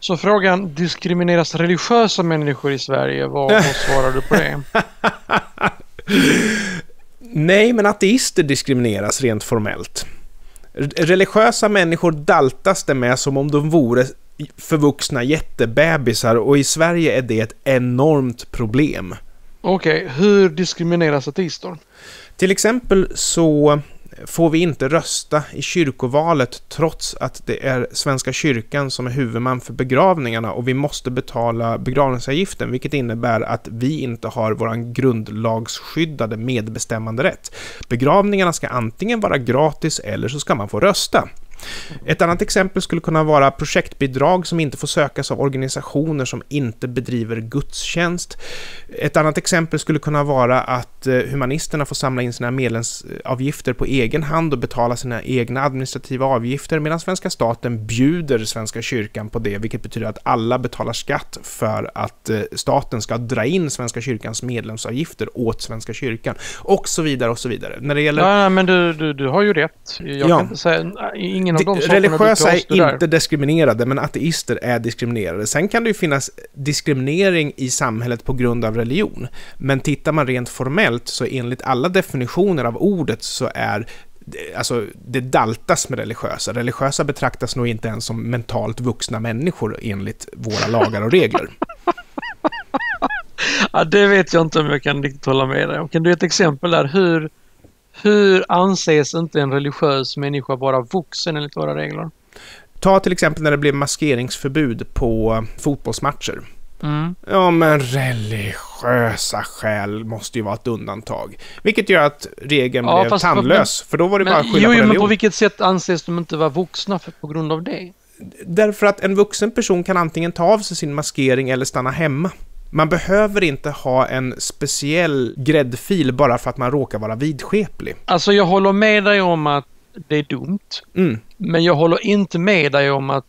Så frågan, diskrimineras religiösa människor i Sverige? Vad, vad svarar du på det? Nej, men ateister diskrimineras rent formellt. Religiösa människor daltas det med som om de vore förvuxna jättebebisar och i Sverige är det ett enormt problem. Okej, okay, hur diskrimineras ateister? Till exempel så får vi inte rösta i kyrkovalet trots att det är Svenska kyrkan som är huvudman för begravningarna och vi måste betala begravningsavgiften, vilket innebär att vi inte har vår grundlagsskyddade medbestämmanderätt. Begravningarna ska antingen vara gratis eller så ska man få rösta. Ett annat exempel skulle kunna vara projektbidrag som inte får sökas av organisationer som inte bedriver gudstjänst. Ett annat exempel skulle kunna vara att eh, humanisterna får samla in sina medlemsavgifter på egen hand och betala sina egna administrativa avgifter medan svenska staten bjuder Svenska kyrkan på det, vilket betyder att alla betalar skatt för att eh, staten ska dra in Svenska kyrkans medlemsavgifter åt Svenska kyrkan och så vidare och så vidare. När det gäller... Ja, men du, du, du har ju rätt. Jag ja. kan inte säga, ingen ingen av de Religiösa är inte diskriminerade, men ateister är diskriminerade. Sen kan det ju finnas diskriminering i samhället på grund av religion. Men tittar man rent formellt så enligt alla definitioner av ordet så är Alltså, det daltas med religiösa. Religiösa betraktas nog inte ens som mentalt vuxna människor enligt våra lagar och regler. ja, det vet jag inte om jag kan riktigt hålla med dig om. Kan du ge ett exempel där? Hur, hur anses inte en religiös människa vara vuxen enligt våra regler? Ta till exempel när det blev maskeringsförbud på fotbollsmatcher. Mm. Ja, men religiösa skäl måste ju vara ett undantag. Vilket gör att regeln ja, blev tandlös, för då var det men, bara att skylla jo, på religion. men på vilket sätt anses de inte vara vuxna för, på grund av det? Därför att en vuxen person kan antingen ta av sig sin maskering eller stanna hemma. Man behöver inte ha en speciell gräddfil bara för att man råkar vara vidskeplig. Alltså jag håller med dig om att det är dumt. Mm. Men jag håller inte med dig om att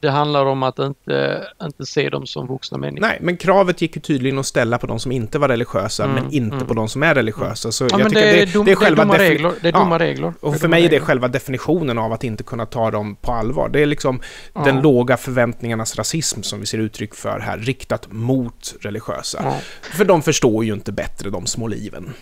det handlar om att inte, inte se dem som vuxna människor. Nej, men kravet gick ju tydligen att ställa på de som inte var religiösa, mm, men inte mm. på de som är religiösa. Så ja, jag tycker det, är det är själva det är regler. Det är dumma ja, regler. Och för mig är det själva definitionen av att inte kunna ta dem på allvar. Det är liksom ja. den låga förväntningarnas rasism som vi ser uttryck för här, riktat mot religiösa. För de förstår ju inte bättre, de små liven.